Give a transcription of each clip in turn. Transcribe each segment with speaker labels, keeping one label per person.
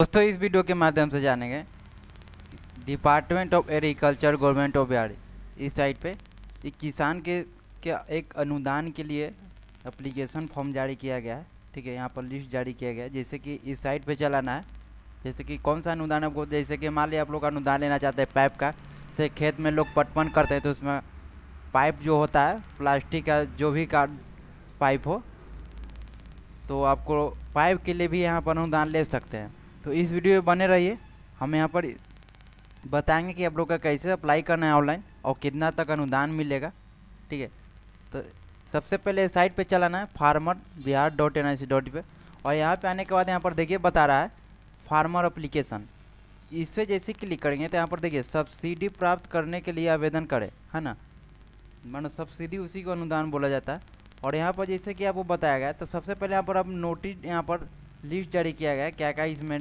Speaker 1: दोस्तों, इस वीडियो के माध्यम से जानेंगे department of agriculture government of Bihar इस साइट पे एक किसान के के एक अनुदान के लिए एप्लीकेशन फॉर्म जारी किया गया है। ठीक है, यहाँ पर लिस्ट जारी किया गया है। जैसे कि इस साइट पे चलाना है, जैसे कि कौन सा अनुदान आपको? जैसे कि मान लिया आप लोग अनुदान लेना चाहते हैं पाइप का, जैसे खेत में लोग पटपन करते हैं तो उसमें पाइप जो होता है, प्लास्टिक का जो भी का पाइप हो तो आपको पाइप के लिए भी यहाँ पर अनुदान ले सकते हैं। तो इस वीडियो में बने रहिए। हम यहाँ पर बताएँगे कि आप लोग का कैसे अप्लाई करना है ऑनलाइन और कितना तक अनुदान मिलेगा, ठीक है? तो सबसे पहले साइट पे चलाना है farmer Bihar dot N I C dot पे और यहाँ पे आने के बाद यहाँ पर देखिए बता रहा है फार्मर अप्लीकेशन इस पर जैसे क्लिक करेंगे तो यहाँ पर देखिए सब्सिडी प्राप्त करने के लिए आवेदन करें, है ना? मानो सब्सिडी उसी को अनुदान बोला जाता है। और यहाँ पर जैसे कि आपको बताया गया तो सबसे पहले यहाँ पर आप नोटिस यहाँ पर लिस्ट जारी किया गया है। क्या क्या इसमें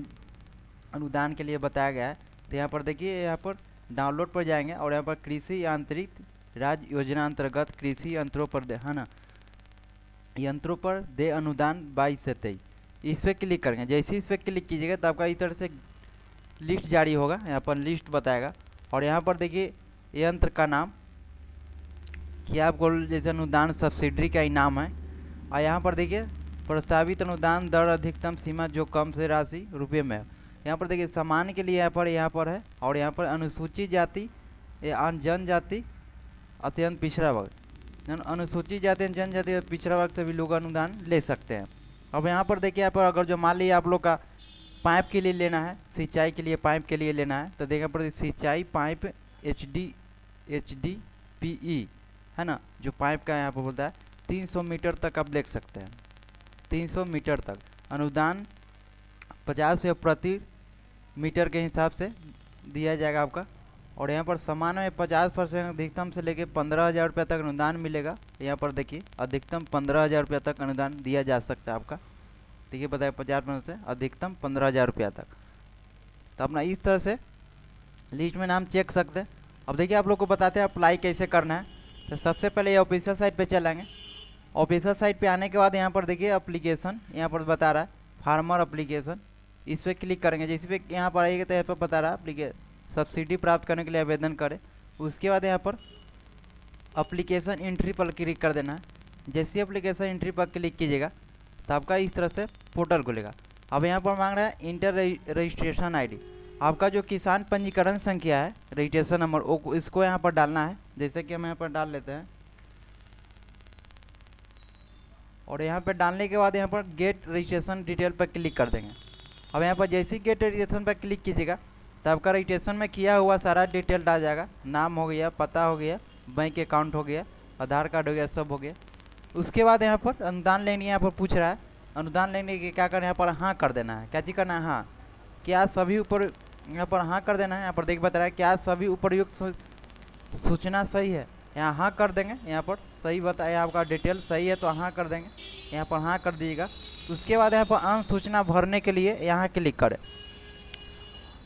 Speaker 1: अनुदान के लिए बताया गया है। तो यहाँ पर देखिए, यहाँ पर डाउनलोड पर जाएँगे और यहाँ पर कृषि आंतरिक राज्य योजना अंतर्गत कृषि यंत्रों पर दे, है ना? यंत्रों पर दे अनुदान बाईस से तेईस। इस पर क्लिक करेंगे। जैसे इस पर क्लिक कीजिएगा तो आपका इस तरह से लिस्ट जारी होगा। यहाँ पर लिस्ट बताएगा। और यहाँ पर देखिए, यंत्र का नाम। कि आपको जैसे अनुदान सब्सिडी का इनाम है। और यहाँ पर देखिए प्रस्तावित अनुदान दर अधिकतम सीमा जो कम से राशि रुपये में यहाँ पर देखिए, सामान्य के लिए यहाँ पर यहाँ पर है, और यहाँ पर अनुसूचित जाति जनजाति अत्यंत पिछड़ा वर्ग। अनुसूचित जाति जनजाति और पिछड़ा वर्ग से भी लोग अनुदान ले सकते हैं। अब यहाँ पर देखिए, यहाँ पर अगर जो मान लीजिए आप लोग का पाइप के लिए लेना है, सिंचाई के लिए पाइप के लिए लेना है तो देखिए पर सिंचाई pipe H D H D P E है ना? जो पाइप का यहाँ पर बोलता है 300 मीटर तक आप देख सकते हैं। 300 मीटर तक। अनुदान पचास रुपये प्रति मीटर के हिसाब से दिया जाएगा आपका। और यहाँ पर सामान में पचास परसेंट अधिकतम से लेके पंद्रह हज़ार रुपये तक अनुदान मिलेगा। यहाँ पर देखिए, अधिकतम पंद्रह हज़ार रुपये तक अनुदान दिया जा सकता है आपका। देखिए बताया पचास परसेंट से अधिकतम पंद्रह हज़ार रुपया तक। तो अपना इस तरह से लिस्ट में नाम चेक सकते हैं। अब देखिए, आप लोग को बताते हैं अप्लाई कैसे करना है। तो सबसे पहले ये ऑफिशियल साइट पे चलेंगे ऑफिशियल साइट पे आने के बाद यहाँ पर देखिए अप्लीकेशन यहाँ पर बता रहा है फार्मर अप्लीकेशन इस पर क्लिक करेंगे, जिस पे यहाँ पर आइएगा तो यहाँ पर बता रहा है सब्सिडी प्राप्त करने के लिए आवेदन करें। उसके बाद यहाँ पर अप्लीकेशन एंट्री पर क्लिक कर देना है। जैसे अप्लीकेशन एंट्री पर क्लिक कीजिएगा तो आपका इस तरह से पोर्टल खुलेगा। अब यहाँ पर मांग रहा है इंटर रजिस्ट्रेशन आईडी आपका जो किसान पंजीकरण संख्या है रजिस्ट्रेशन नंबर वो इसको यहाँ पर डालना है। जैसे कि हम यहाँ पर डाल लेते हैं। और यहाँ पर डालने के बाद यहाँ पर गेट रजिस्ट्रेशन डिटेल पर क्लिक कर देंगे। अब यहाँ पर जैसे ही गेट रजिस्ट्रेशन पर क्लिक कीजिएगा तो आपका रजिस्ट्रेशन में किया हुआ सारा डिटेल डाल जाएगा। नाम हो गया, पता हो गया बैंक अकाउंट हो गया, आधार कार्ड हो गया, सब हो गया। उसके बाद यहाँ पर अनुदान लेने यहाँ पर पूछ रहा है। अनुदान लेने के क्या करना है? यहाँ पर हाँ कर देना है। क्या चीज़ करना है? हाँ। क्या सभी ऊपर यहाँ पर हाँ कर देना है? यहाँ पर देख बता रहा है, क्या सभी उपयुक्त सूचना सही है? यहाँ हाँ कर देंगे, यहाँ पर सही बताया आपका डिटेल सही है तो हाँ कर देंगे, यहाँ पर हाँ कर दीजिएगा। उसके बाद यहाँ पर अंश सूचना भरने के लिए यहाँ क्लिक करें।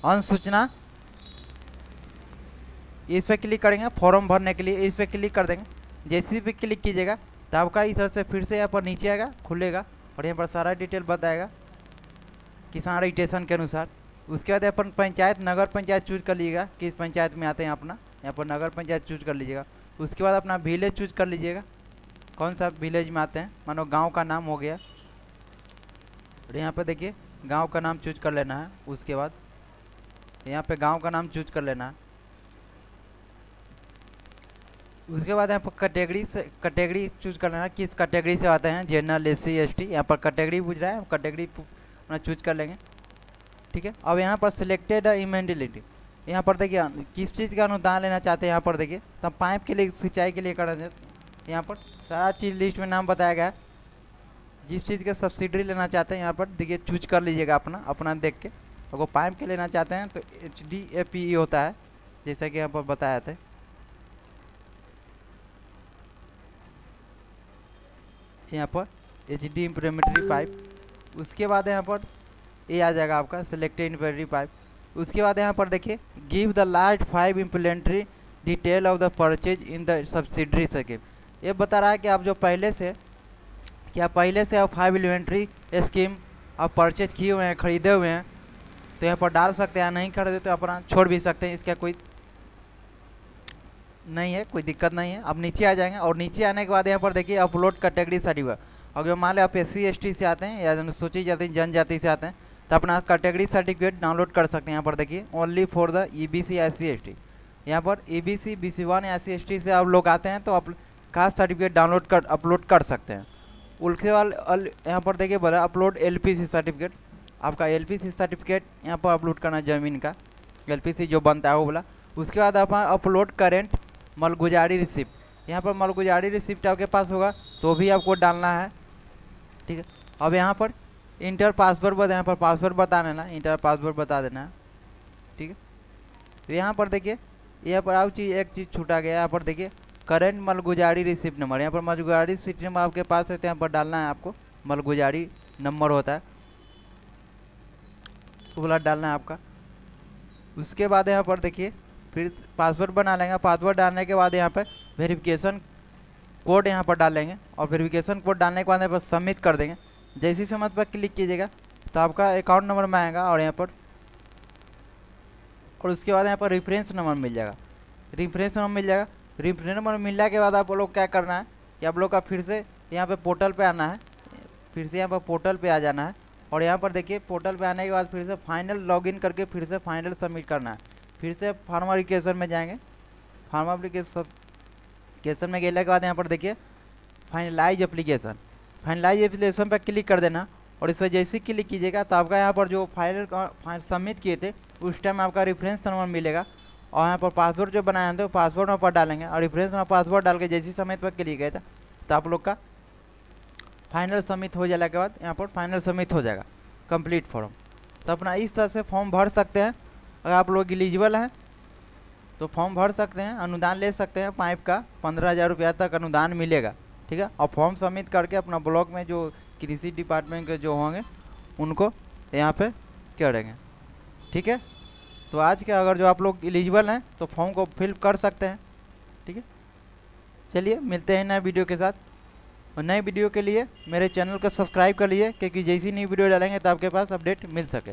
Speaker 1: अंश सूचना इस पर क्लिक करेंगे फॉर्म भरने के लिए इस पर क्लिक कर देंगे। जैसे भी क्लिक कीजिएगा तो आपका इस तरह से फिर से यहाँ पर नीचे आएगा, खुलेगा और यहाँ पर सारा डिटेल बताएगा किसान रजिस्ट्रेशन के अनुसार। उसके बाद अपन पंचायत, नगर पंचायत चूज़ कर लीजिएगा, किस पंचायत में आते हैं अपना। यहाँ पर नगर पंचायत चूज़ कर लीजिएगा। उसके बाद अपना विलेज चूज़ कर लीजिएगा। कौन सा विलेज में आते हैं? मानो गाँव का नाम हो गया। और यहाँ पे देखिए, गाँव का नाम चूज़ कर लेना है। उसके बाद यहाँ पे गाँव का नाम चूज़ कर लेना है। उसके बाद यहाँ पर कैटेगरी से कैटेगरी चूज़ कर लेना किस कैटेगरी से आते हैं? General S C S T यहाँ पर कैटेगरी पूछ रहा है। कैटेगरी अपना चूज़ कर लेंगे। ठीक है? अब यहाँ पर सिलेक्टेड इमेंडिलिटी यहाँ पर देखिए किस चीज़ का अनुदान लेना चाहते हैं यहाँ पर देखिए, सब पाइप के लिए, सिंचाई के लिए कर यहाँ पर सारा चीज़ लिस्ट में नाम बताया गया है। जिस चीज़ का सब्सिडी लेना चाहते हैं यहाँ पर देखिए चूज़ कर लीजिएगा अपना अपना देख के। अगर पाइप के लेना चाहते हैं तो H D A P E होता है, जैसा कि यहाँ पर बताया था। यहाँ पर एच डी पाइप उसके बाद यहाँ पर ये आ जाएगा आपका सिलेक्टेड इम्प्लीमेंट्री पाइप उसके बाद यहाँ पर देखिए give the last five implementary detail of the purchase in the subsidiary scheme ये बता रहा है कि आप जो पहले से, क्या पहले से आप फाइव इन्वेंट्री स्कीम आप परचेज किए हुए हैं, ख़रीदे हुए हैं तो यहाँ पर डाल सकते हैं नहीं खरीदे तो अपना छोड़ भी सकते हैं, इसका कोई नहीं है, कोई दिक्कत नहीं है। अब नीचे आ जाएँगे और नीचे आने के बाद यहाँ पर देखिए अपलोड कैटेगरी सर्टिफिकेट अगर मान लें आप एस सी से आते हैं या सूची जाति, जनजाति से आते हैं तो अपना कैटेगरी सर्टिफिकेट डाउनलोड कर सकते हैं यहाँ पर देखिए only for the E B C S C S T यहाँ पर E B C B C one S C S T से आप लोग आते हैं तो आप कास्ट सर्टिफिकेट डाउनलोड कर अपलोड कर सकते हैं। उसके बाद यहाँ पर देखिए बोला upload L P C certificate आपका एल पी सी सर्टिफिकेट यहाँ पर अपलोड करना ज़मीन का एल पी सी जो बनता है वो बोला उसके बाद आप अपलोड करेंट मलगुजारी रिसिप्ट यहाँ पर मलगुजारी रिसिप्ट आपके पास होगा तो भी आपको डालना है। ठीक है? अब यहाँ पर इंटर पासवर्ड बता यहाँ पर पासवर्ड बता देना इंटर पासवर्ड बता देना है ठीक है तो यहाँ पर देखिए यहाँ पर और चीज़ एक चीज़ छूटा गया यहाँ पर देखिए करंट मलगुजारी रिसिप्ट नंबर यहाँ पर मलगुजारी रिसिप्ट नंबर आपके पास है तो यहाँ पर डालना है आपको मलगुजारी नंबर होता है तो बोला डालना है आपका उसके बाद यहाँ पर देखिए फिर पासवर्ड बना लेंगे पासवर्ड डालने के बाद यहाँ पर वेरिफिकेशन कोड यहाँ पर डालेंगे और वेरिफिकेशन कोड डालने के बाद यहाँ पर सबमिट कर देंगे जैसी समझ पर क्लिक कीजिएगा तो आपका अकाउंट नंबर में आएगा और यहाँ पर, और उसके बाद यहाँ पर रेफरेंस नंबर मिल जाएगा। रेफरेंस नंबर मिल जाएगा। रेफरेंस नंबर मिलने के बाद आप लोग क्या करना है कि आप लोग का फिर से यहाँ पे पोर्टल पे आना है। फिर से यहाँ पर पोर्टल पे आ जाना है। और यहाँ पर देखिए पोर्टल पे आने के बाद फिर से फाइनल लॉगिन करके फिर से फाइनल सबमिट करना है। फिर से फार्म एप्लीकेशन में जाएँगे। फार्म एप्लीकेशन में गेने के बाद यहाँ पर देखिए फाइनलाइज एप्लीकेशन फाइनलाइज एप्लीकेशन पर क्लिक कर देना और इस पर जैसे ही क्लिक कीजिएगा तो आपका यहाँ पर जो फाइनल सबमिट किए थे, उस टाइम आपका रेफरेंस नंबर मिलेगा और यहाँ पर पासवर्ड जो बनाए थे पासवर्ड नंबर डालेंगे। और रेफरेंस नंबर पासवर्ड डाल के जैसी समय पर क्लिक गया था तो आप लोग का फाइनल सबमिट हो जाने के बाद यहाँ पर फाइनल सबमिट हो जाएगा कंप्लीट फॉर्म तो अपना इस तरह से फॉर्म भर सकते हैं। अगर आप लोग एलिजिबल हैं तो फॉर्म भर सकते हैं, अनुदान ले सकते हैं, पाइप का पंद्रह हज़ार रुपया तक अनुदान मिलेगा। ठीक है? और फॉर्म सबमिट करके अपना ब्लॉक में जो कृषि डिपार्टमेंट के जो होंगे, उनको यहाँ पे करेंगे? ठीक है? तो आज के अगर जो आप लोग एलिजिबल हैं तो फॉर्म को फिल कर सकते हैं। ठीक है? चलिए, मिलते हैं नए वीडियो के साथ। और नए वीडियो के लिए मेरे चैनल को सब्सक्राइब कर लीजिए, क्योंकि जैसी नई वीडियो डालेंगे तो आपके पास अपडेट मिल सके।